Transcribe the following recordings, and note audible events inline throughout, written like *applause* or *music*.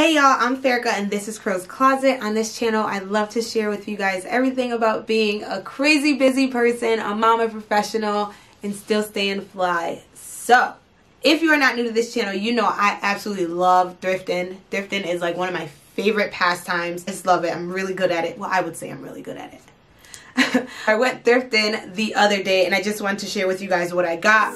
Hey y'all, I'm Ferrica and this is Crow's Closet. On this channel, I love to share with you guys everything about being a crazy busy person, a mama professional, and still staying fly. So, if you are not new to this channel, you know I absolutely love thrifting. Thrifting is like one of my favorite pastimes. I just love it. I'm really good at it. Well, I would say I'm really good at it. *laughs* I went thrifting the other day and I just wanted to share with you guys what I got.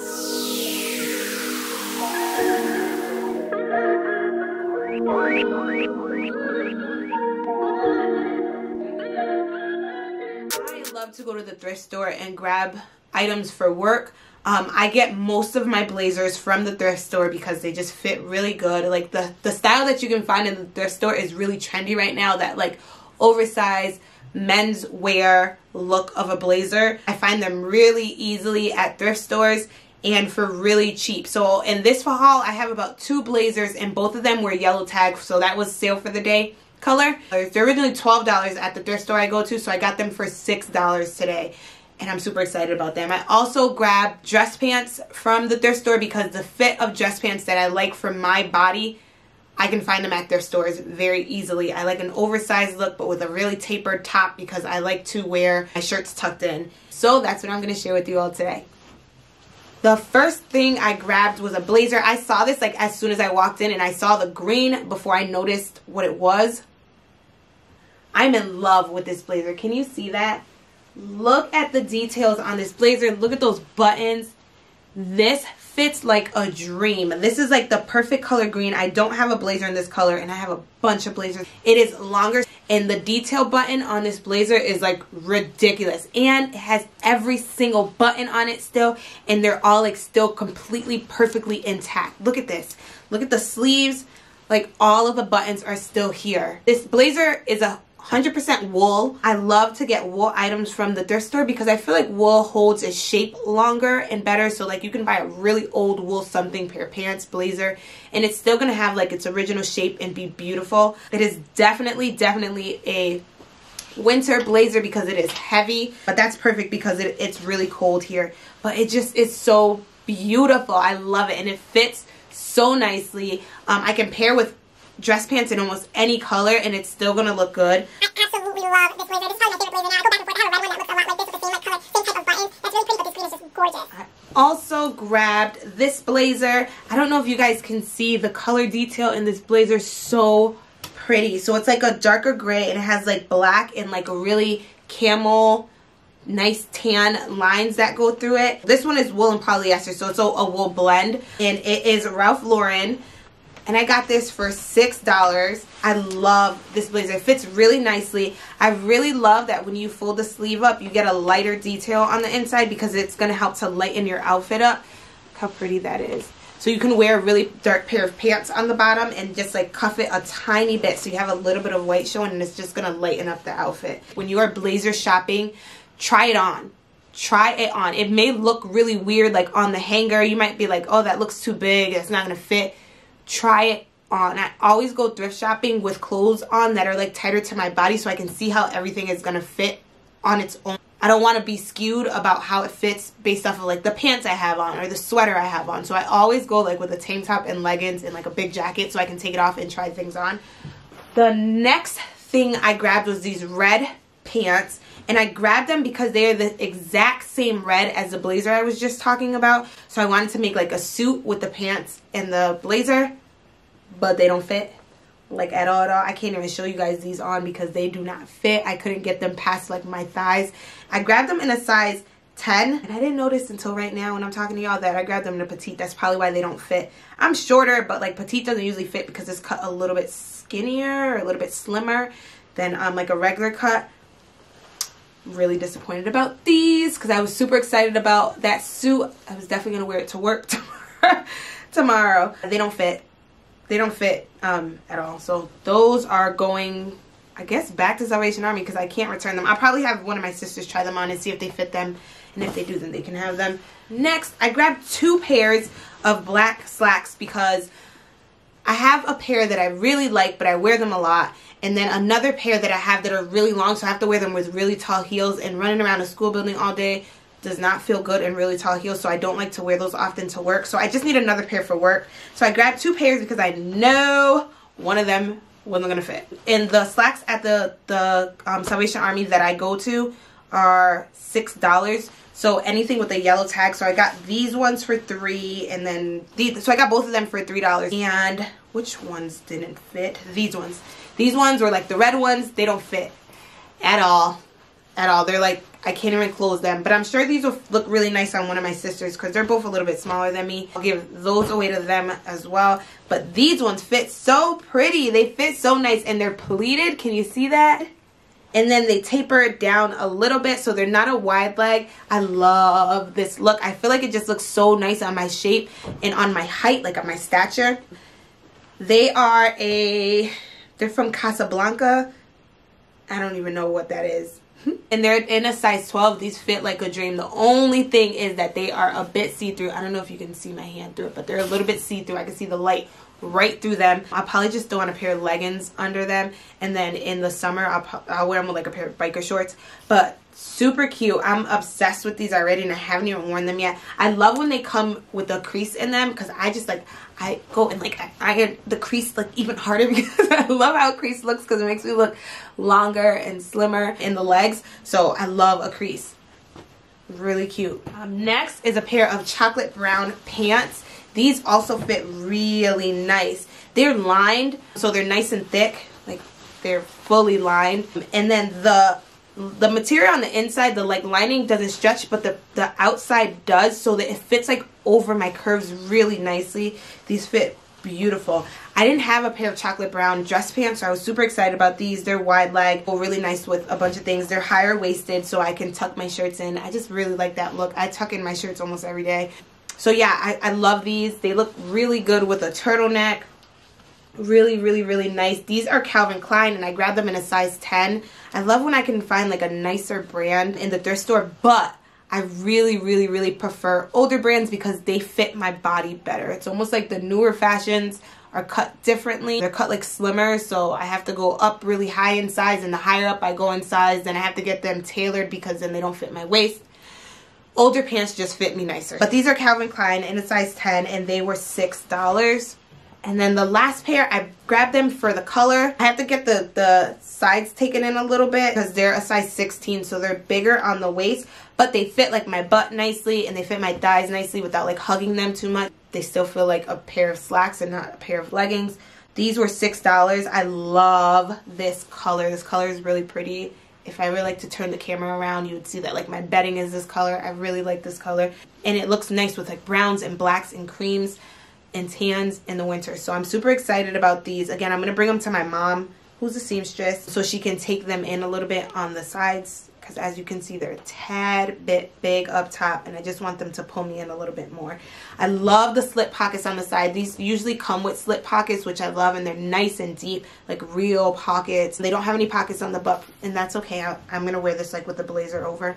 To go to the thrift store and grab items for work. Um, I get most of my blazers from the thrift store because they just fit really good. Like the, the style that you can find in the thrift store is really trendy right now. That like oversized men's wear look of a blazer. I find them really easily at thrift stores and for really cheap. So in this haul, I have about two blazers and both of them were yellow tag. So that was sale for the day color. They're originally $12 at the thrift store I go to, so I got them for $6 today. And I'm super excited about them. I also grabbed dress pants from the thrift store because the fit of dress pants that I like for my body, I can find them at their stores very easily. I like an oversized look but with a really tapered top because I like to wear my shirts tucked in. So that's what I'm going to share with you all today. The first thing I grabbed was a blazer. I saw this like as soon as I walked in and I saw the green before I noticed what it was. I'm in love with this blazer. Can you see that? Look at the details on this blazer. Look at those buttons. This fits like a dream. This is like the perfect color green. I don't have a blazer in this color and I have a bunch of blazers. It is longer and the detail button on this blazer is like ridiculous. And it has every single button on it still and they're all like still completely perfectly intact. Look at this. Look at the sleeves. Like all of the buttons are still here. This blazer is a 100% wool. I love to get wool items from the thrift store because I feel like wool holds its shape longer and better. So like you can buy a really old wool something pair of pants, blazer, and it's still going to have like its original shape and be beautiful. It is definitely, definitely a winter blazer because it is heavy, but that's perfect because it, it's really cold here. But it just is so beautiful. I love it and it fits so nicely. Um, I can pair with dress pants in almost any color and it's still going to look good. I absolutely love this blazer. This is probably my favorite blazer now. I go back and forth. I have a red one that looks a lot like this with the same like color, same type of buttons. That's really pretty, but this green is just gorgeous. I also grabbed this blazer. I don't know if you guys can see the color detail in this blazer so pretty. So it's like a darker gray and it has like black and like a really camel nice tan lines that go through it. This one is wool and polyester, so it's a, a wool blend. And it is Ralph Lauren and I got this for $6. I love this blazer. It fits really nicely. I really love that when you fold the sleeve up, you get a lighter detail on the inside because it's going to help to lighten your outfit up. Look how pretty that is. So you can wear a really dark pair of pants on the bottom and just like cuff it a tiny bit so you have a little bit of white showing and it's just going to lighten up the outfit. When you are blazer shopping, try it on try it on. It may look really weird like on the hanger. You might be like, oh, that looks too big. It's not going to fit try it on. I always go thrift shopping with clothes on that are like tighter to my body so I can see how everything is going to fit on its own. I don't want to be skewed about how it fits based off of like the pants I have on or the sweater I have on. So I always go like with a tank top and leggings and like a big jacket so I can take it off and try things on. The next thing I grabbed was these red pants and I grabbed them because they are the exact same red as the blazer I was just talking about. So I wanted to make like a suit with the pants and the blazer, but they don't fit like at all at all. I can't even show you guys these on because they do not fit. I couldn't get them past like my thighs. I grabbed them in a size 10 and I didn't notice until right now when I'm talking to y'all that I grabbed them in a petite. That's probably why they don't fit. I'm shorter, but like petite doesn't usually fit because it's cut a little bit skinnier or a little bit slimmer than um, like a regular cut really disappointed about these because I was super excited about that suit. I was definitely going to wear it to work *laughs* tomorrow. They don't fit. They don't fit um, at all. So those are going, I guess, back to Salvation Army because I can't return them. I'll probably have one of my sisters try them on and see if they fit them. And if they do, then they can have them. Next, I grabbed two pairs of black slacks because I have a pair that I really like, but I wear them a lot. And then another pair that I have that are really long, so I have to wear them with really tall heels. And running around a school building all day does not feel good in really tall heels, so I don't like to wear those often to work. So I just need another pair for work. So I grabbed two pairs because I know one of them wasn't gonna fit. And the slacks at the the um, Salvation Army that I go to are six dollars. So anything with a yellow tag. So I got these ones for three, and then these. So I got both of them for three dollars. And which ones didn't fit? These ones. These ones were like the red ones. They don't fit at all, at all. They're like I can't even close them. But I'm sure these will look really nice on one of my sisters because they're both a little bit smaller than me. I'll give those away to them as well. But these ones fit so pretty. They fit so nice and they're pleated. Can you see that? And then they taper down a little bit so they're not a wide leg. I love this look. I feel like it just looks so nice on my shape and on my height, like on my stature. They are a, they're from Casablanca. I don't even know what that is. *laughs* And they're in a size 12 these fit like a dream. The only thing is that they are a bit see-through. I don't know if you can see my hand through it but they're a little bit see-through. I can see the light right through them. I'll probably just throw on a pair of leggings under them and then in the summer i'll, I'll wear them with like a pair of biker shorts. But super cute. I'm obsessed with these already and i haven't even worn them yet. I love when they come with a crease in them because i just like i go and like i, I get the crease like even harder *laughs* because i love how crease looks because it makes me look longer and slimmer in the legs. So i love a crease. Really cute. Um, next is a pair of chocolate brown pants. These also fit really nice. They're lined so they're nice and thick like they're fully lined. And then the the material on the inside the like lining doesn't stretch but the the outside does so that it fits like over my curves really nicely. These fit beautiful. I didn't have a pair of chocolate brown dress pants so i was super excited about these. They're wide leg really nice with a bunch of things. They're higher waisted so i can tuck my shirts in. I just really like that look. I tuck in my shirts almost every day. So yeah i, I love these. They look really good with a turtleneck really really really nice. These are calvin klein and i grabbed them in a size 10 i love when i can find like a nicer brand in the thrift store but i really really really prefer older brands because they fit my body better. It's almost like the newer fashions are cut differently. They're cut like slimmer so i have to go up really high in size and the higher up i go in size then i have to get them tailored because then they don't fit my waist. Older pants just fit me nicer. But these are calvin klein in a size 10 and they were six dollars and then the last pair, I grabbed them for the color. I have to get the, the sides taken in a little bit because they're a size 16, so they're bigger on the waist. But they fit like my butt nicely and they fit my thighs nicely without like hugging them too much. They still feel like a pair of slacks and not a pair of leggings. These were $6. I love this color. This color is really pretty. If I were like to turn the camera around, you would see that like my bedding is this color. I really like this color. And it looks nice with like browns and blacks and creams and tans in the winter. So I'm super excited about these. Again, I'm going to bring them to my mom, who's a seamstress, so she can take them in a little bit on the sides. Because as you can see, they're a tad bit big up top. And I just want them to pull me in a little bit more. I love the slip pockets on the side. These usually come with slip pockets, which I love. And they're nice and deep, like real pockets. They don't have any pockets on the butt. And that's okay. I, I'm going to wear this like with the blazer over.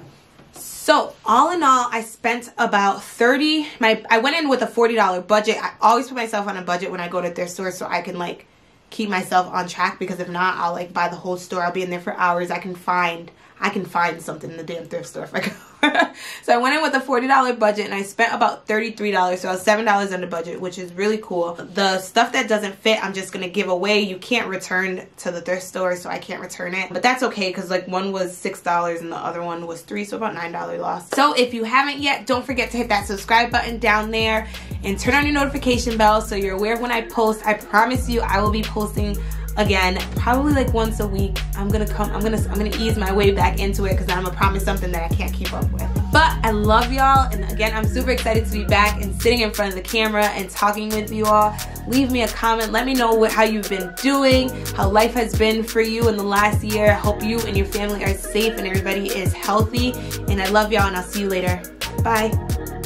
So all in all, I spent about 30, my, I went in with a $40 budget. I always put myself on a budget when I go to their store so I can like keep myself on track because if not, I'll like buy the whole store. I'll be in there for hours. I can find I can find something in the damn thrift store if I go. *laughs* so I went in with a $40 budget and I spent about $33. So I was $7 under budget, which is really cool. The stuff that doesn't fit, I'm just going to give away. You can't return to the thrift store, so I can't return it. But that's okay because like one was $6 and the other one was 3 so about $9 loss. So if you haven't yet, don't forget to hit that subscribe button down there and turn on your notification bell so you're aware when I post. I promise you I will be posting again probably like once a week i'm gonna come i'm gonna i'm gonna ease my way back into it because i'm gonna promise something that i can't keep up with. But i love y'all and again i'm super excited to be back and sitting in front of the camera and talking with you all. Leave me a comment. Let me know what how you've been doing how life has been for you in the last year. I hope you and your family are safe and everybody is healthy and i love y'all and i'll see you later. Bye